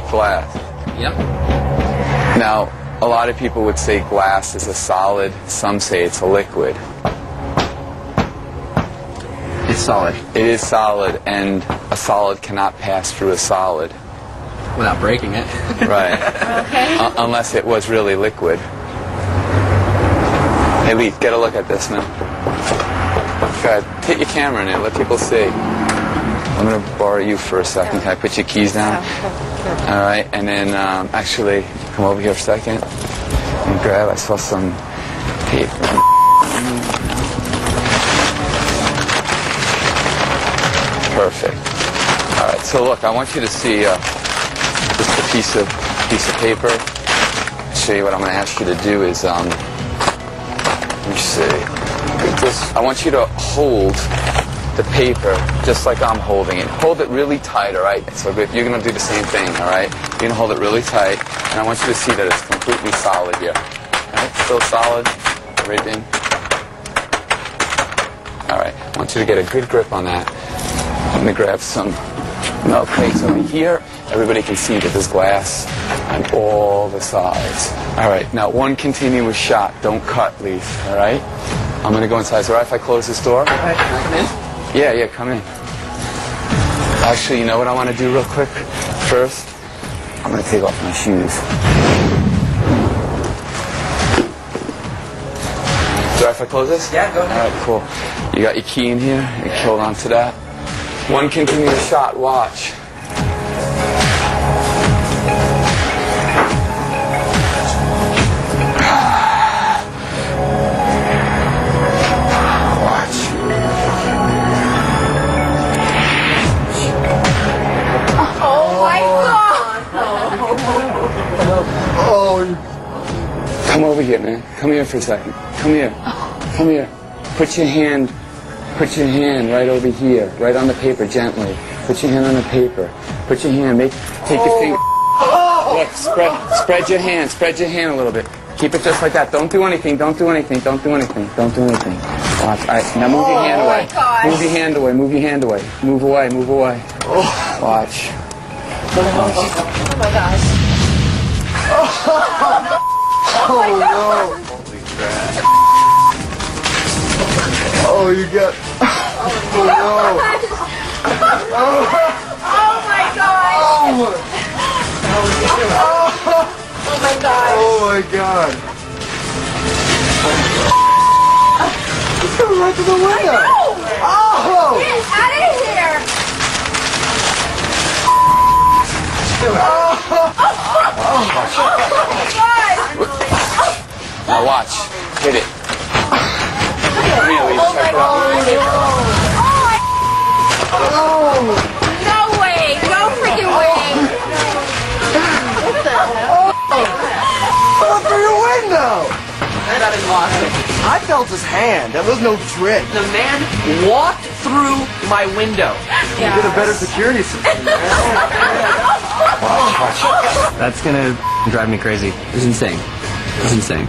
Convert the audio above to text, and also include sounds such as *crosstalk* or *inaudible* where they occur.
plate glass. Yep. Now, a lot of people would say glass is a solid. Some say it's a liquid. It's solid. It is solid, and a solid cannot pass through a solid. Without breaking it. *laughs* Right. Un- uh, unless it was really liquid. Hey, Lee, get a look at this now. Go ahead. Hit your camera in it. Let people see. I'm going to borrow you for a second. Can I put your keys down? Oh, All right. And then, um, actually, come over here for a second. And grab, I saw some paper. Perfect. All right. So look, I want you to see uh, just a piece of piece of paper. Show you what I'm going to ask you to do is, um, let me see. I want you to hold the paper just like I'm holding it. Hold it really tight, all right? So you're going to do the same thing, all right? You're going to hold it really tight, and I want you to see that it's completely solid here. All right? Still solid, everything. All right. I want you to get a good grip on that. I'm going to grab some milk plates over here. Everybody can see that there's glass on all the sides. All right. Now, one continuous shot. Don't cut, Leaf. All right? I'm going to go inside. It all right if I close this door? Alright, can I come in? Yeah, yeah, come in. Actually, you know what I want to do real quick? First, I'm going to take off my shoes. Is it all right if I close this? Yeah, go ahead. All right, cool. You got your key in here? You can hold on to that. One continuous shot. Watch. Come over here, man. Come here for a second. Come here. Come here. Put your hand, put your hand right over here, right on the paper, gently. Put your hand on the paper. Put your hand. Make take your finger. Look, spread, spread your hand. Spread your hand a little bit. Keep it just like that. Don't do anything. Don't do anything. Don't do anything. Don't do anything. Watch. All right. Now move your hand Oh away. gosh. Move your hand away. Move your hand away. Move away. Move away. Watch. Oh my gosh. Oh my gosh. Oh, oh no! Holy crap. Oh, you got. Oh no! Oh my god! Oh Oh my god! Oh my god! It's coming right to the window! Oh! Get out of here! Oh my god! Now watch. Hit it. Come here, Lee. Oh my Check it out. god! Oh! No way! No freaking way! What the? Look through your window! And I didn't lost it. I felt his hand. That was no trick. The man walked through my window. You did a better security system. *laughs* That's gonna drive me crazy. It's insane. It's insane.